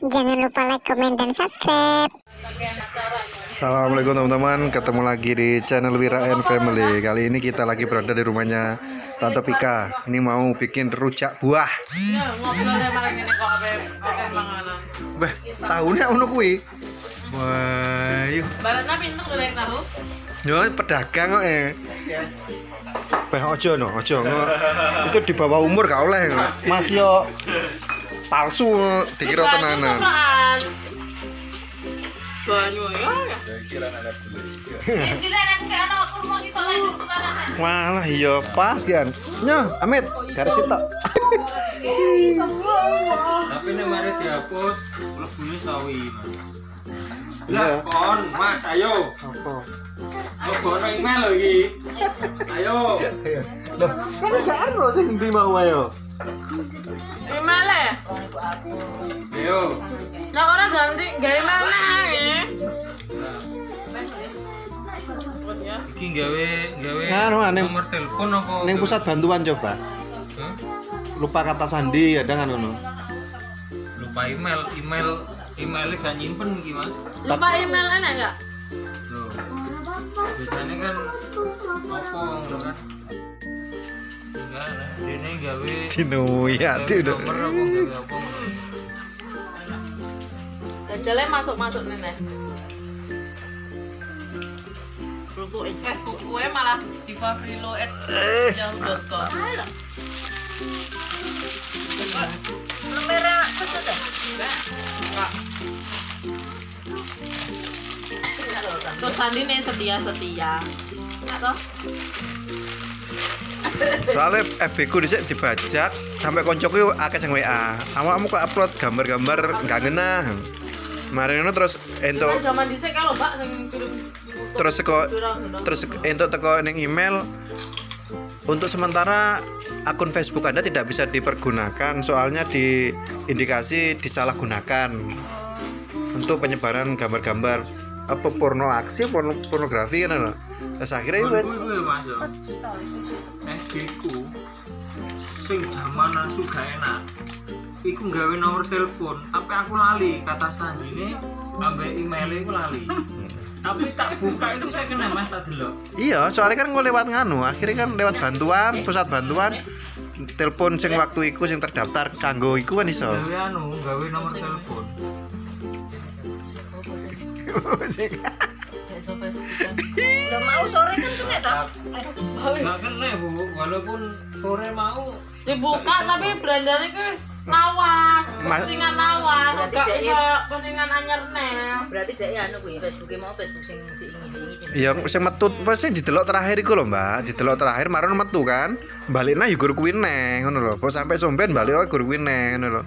Jangan lupa like, comment, dan subscribe. Assalamualaikum teman-teman, ketemu lagi di channel Wira and Family. Kali ini kita lagi berada di rumahnya Tante Pika. Ini mau bikin rujak buah. Ya. Beh, tahunnya ono kuwi. Wah, yuk. Baratna pintu goreng tahu. Yo pedagang kok eh. Beh ojo no, ojo no. Itu di bawah umur gak oleh. Mas yo palsu dikira tenanan. Banyu ya. Walah iya pas kan. Nyo, Amit, garis itu. Tapi nek mari dihapus, mlebune sawi. Mas. Lah Iya. kon, Mas, ayo. Apa? Mlebone email lho iki. Ayo. Loh, kan gak ero sing ndi mau ayo. Gimana? Ayo. Nah orang ganti gimana ya? Iki gawe gawe Nganu, ah, ning- nomor telepon apa? Ning pusat bantuan coba. Hah? Lupa kata sandi ada kan ono. Lupa email, email emailnya gak nyimpen Mas. Lupa email enak nggak? Loh. Biasanya kan apa ngono kan? Enggak lah, dene gawe Dino ya, gawe tidak. nomor apa gawe apa ngono. Jajalnya masuk masuk nenek. Buku Facebook gue malah di favrilo at yahoo.com. Enggak. Terus Sandi nih setia setia. Soalnya FB ku dhisik dibajak sampai koncoku akeh sing WA. Awakmu kok upload gambar-gambar gak ngena. Kemarin itu terus entuk kan zaman dhisik kalau Mbak sing terus teko curang terus entuk teko ning email untuk sementara akun Facebook Anda tidak bisa dipergunakan soalnya diindikasi disalahgunakan untuk penyebaran gambar-gambar apa porno aksi porno pornografi kan lho. Terus akhirnya wes Kuwi kuwi Mas. yo. SD ku sing gak enak. Iku gawe nomor telepon, apa aku lali kata sandine ambek emailnya aku lali. Tapi tak buka itu saya kena Mas tak delok. Iya, soalnya kan gue lewat nganu, akhirnya kan lewat bantuan, pusat bantuan, telepon sing waktu iku sing terdaftar kanggo iku kan iso. Gawe anu, gawe nomor telepon. Udah mau sore kan kena tak? Gak kena Bu, walaupun sore mau Dibuka tapi berandanya guys lawas, postingan lawas, Berarti cek ya. enggak postingan anyar berarti cek anu kuwi Facebook mau Facebook sing diingi diingi sing Iya, sing metu pasti didelok terakhir iku lho, Mbak. Didelok terakhir maron metu kan. Balikna yo gur kuwi neh, ngono lho. Kok sampai somben balik gur kuwi neh, ngono lho.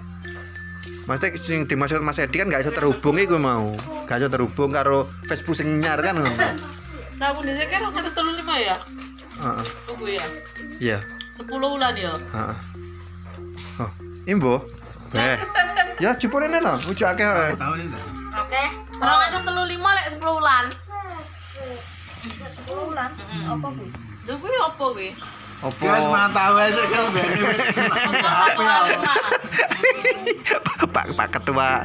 Maksudnya sing dimaksud Mas Edi kan gak iso terhubung iku mau. Gak iso terhubung karo Facebook sing nyar kan ngono. Nah, aku dhisik kan 135 ya. Heeh. Tunggu ya. Iya, 10 bulan ya. heeh. Oh, imbo. Beh. Ya jupone neh lho, ujuk akeh. Oke. Orang itu telu lima lek 10 bulan. Bulan. Apa kuwi? Lha kuwi apa kuwi? Apa? Guys, mantau aja kan bene wis Apa lima? Pak Ketua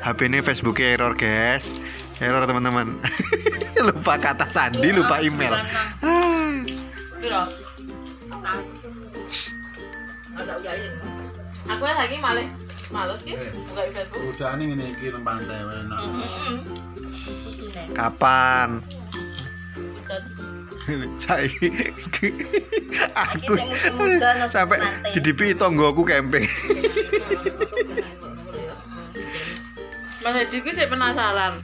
HP ini Facebook error guys. Error teman-teman. Lupa kata sandi lupa email. Aku ya lagi malih. Males ki. Buka di Facebook. udah nih ngene iki nang pantai enak. Kapan? Saya aku sampai di DP tonggoku camping Mas Edi ki sih penasaran.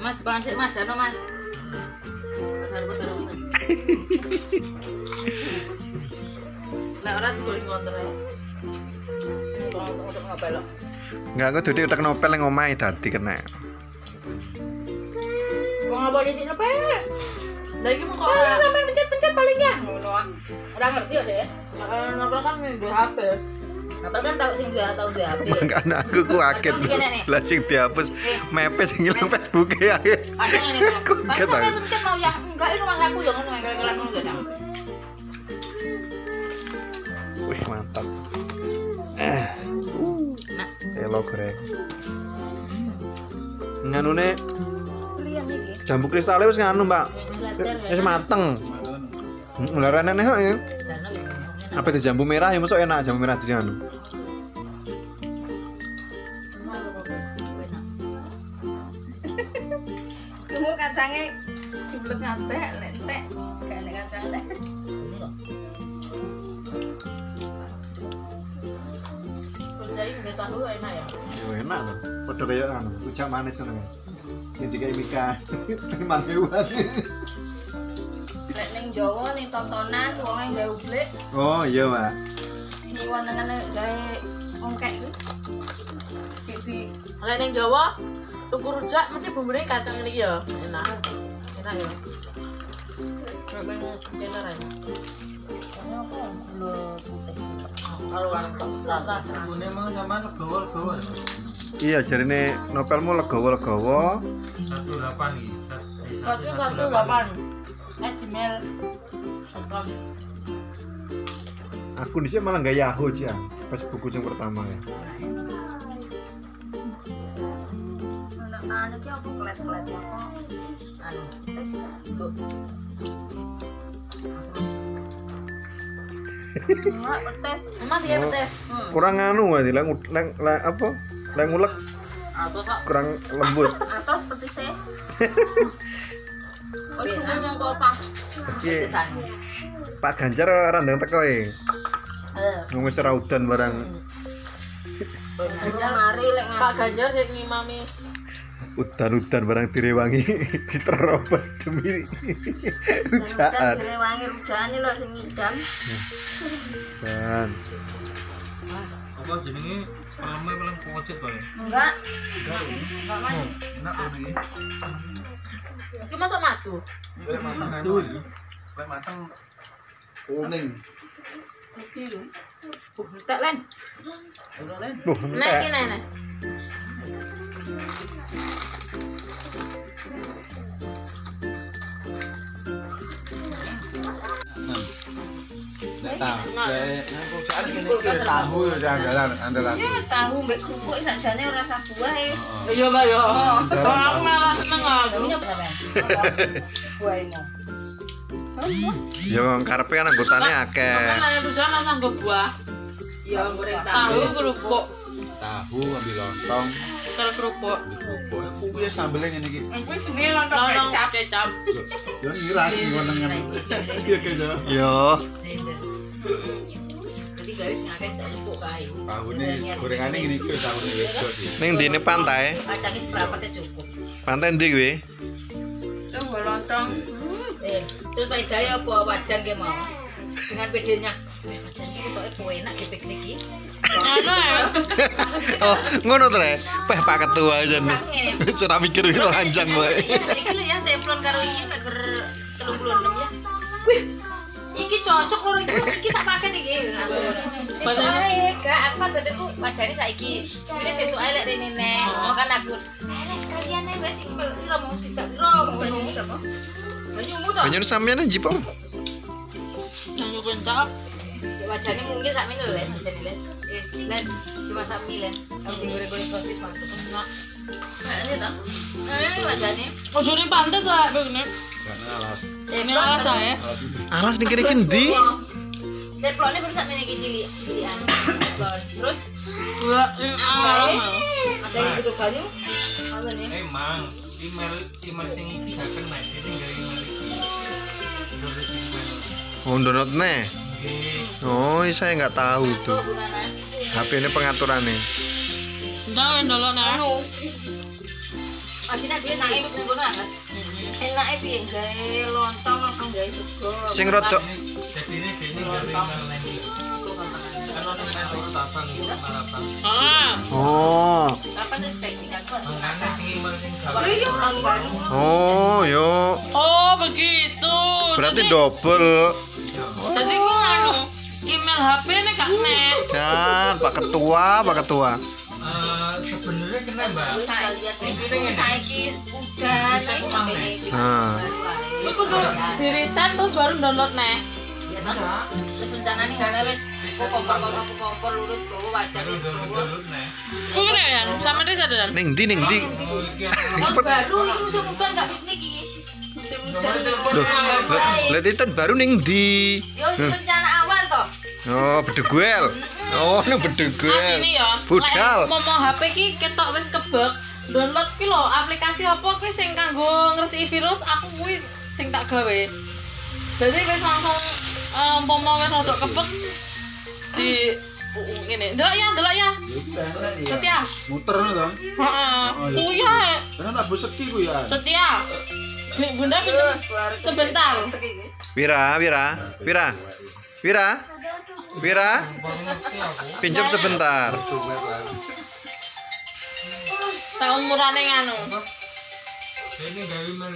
Mas, pangan sik Mas, ano Mas? Ora aku udah nopel yang ngomai tadi kena Mau ngapa di sini pe? Lah iki mau kok ora Sampai pencet-pencet paling ya. Ngono ah. Ora ngerti ya, Dek. Eh, ngobrol kan di HP. Apa kan tahu sing dia tahu dia. HP. makanya aku ku kaget. lah sing dihapus mepes sing hilang Facebook ya. Ada Aku kaget aku. mau ya enggak ini rumah aku yang ngono gara-gara ngono sama. wih mantap. Eh Nah, telo goreng. Nganune jambu kristal wis nganu mbak. Wis mateng. Mularane nih ya. Apa itu jambu merah? Ya masuk enak jambu merah itu anu. Tahu enak ya. Ya enak tuh. Padha kayak anu, rujak manis ngono. Ini kayak Mika. Lima. Lek ning Jawa ning tontonan wong yang gawe blek, Oh iya, Mbak. nyiwanane gawe ongkek iku. Di di Lain yang Jawa, tuku rujak mesti bumbunya kacang ini ya. Enak. Enak ya. Kayak yang teneran. Warung rasa Bune mau legowo-legowo. Iya, novelmu legowo-legowo. 18 iki. Satu satu delapan. Eh Gmail. com. Aku di sini malah nggak Yahoo aja. Facebookku yang pertama ya. anak ki apa kelet-kelet? Anu, tes dia betes. Hmm. Kurang anu berarti, leng, leng, leng apa? Leng ulek Atau kurang lembut. Atos petise. Oh, itu yang kota. Iki Pak Ganjar randang teko e. Eh, Wong wis barang. Ganjar mari lek Pak Ganjar sing ngimami Udan-udan barang direwangi diterobos demi rujakan. Ngene wangi rujane lho sing ngidam. Dan Apa jenenge filmnya paling pocet kok ya? Enggak. Enggak mas. Enak ini. Iki masuk matu. Lek mateng. Lek mateng kuning. Tak len. Buh, Nek iki nek. Tahu. Aku ngene iki tahu ya andalan andalan. Ya tahu mbek kerupuk sakjane ora usah buah wis. Iya, Mbak ya. Kok aku malah seneng aku. Tapi nyoba sampean. Buah imo. Ya wong karepe kan anggotane Kan akeh. lah rujak lah nganggo buah. Ya Tahu kerupuk, Tahu ambil lontong, tel kerupuk. kerupuk. Kuwi sambelnya ngene iki. Jenenge lontong Lontong kecap. kecap. Yo ngiras ngene. Iya kaya. Yo, iki tahune wedok iki. ning dene pantai. Pantai ndi? Terus gua lontong. Eh, terus Pak apa wajan ge mau? Dengan pedenya. Ya. Oh, ngono to, Le. Peh Pak Ketua aja. Ngene. Wis ora mikir iki lanjang wae. Ya, iki lho ya semplon karo iki ger 36 ya. Wih, iki cocok lho iki iki tak paket iki. Ae, gak aku kan berarti ku wajane saiki. Ini sesuk ae lek rene nek. Oh kan aku. Eh, sekalian ae wis iki piro mau tidak piro mau banyu sapa? Banyumu to. Banyak sampean aja, Pak. Jangan Ya, Wajane mungkin sak minggu len hasene len. Eh, len cuma sak minggu len. Aku digoreng-goreng sosis mantep. Nah, ini toh. Eh, wajane. Ojo ning pantai ta begini. Alas. Ini alas saya. Alas ning kene iki ndi? Teplone baru sak. Cilikan. Teplon. Terus Gua alam. ada yang butuh banyu. Apa nih? Emang email email sing iki gak kena jadi enggak email iki. Download email. Oh, download nih. Oh, saya nggak tahu itu. HP ini pengaturannya. Jangan dulu nek. Anu. Asine dhewe naik kan. Enake piye gawe lontong apa gawe sego. Sing rada. Ah, Oh. Iya. Oh, yo. oh begitu. Berarti double. Pak Ketua, Pak Ketua. Eh, sebenarnya kena mbak. Saiki saiki udah. Nah. Kudu di reset terus baru download nih. Ya toh. Wis rencanane ngene wis kok kompor-kompor kompor lurut gowo wajan Baru itu. Dan, sama dia sadar. Ning ndi ning ndi? Oh, iki Tahun baru ini musim mudan gak piknik iki. Musim baru ning ndi? Yo rencana awal toh. Oh, bedeguel. Oh, nang bedeguel. Asine ya. Budal. Momo HP ki ketok wis kebek. Download ki lho aplikasi apa kuwi sing kanggo ngresiki virus aku kuwi sing tak gawe. Jadi wis langsung eh, umpama wis rodok kebek di ngene. Delok ya, delok ya. Setia. Muter to. Heeh. Kuwi ya Kan tak beseki ku ya. setia. Bu- Bunda pinjem sebentar. Wira, Wira, Wira. Wira. Wira. Pinjam sebentar. Tak umurane nganu. ini gawe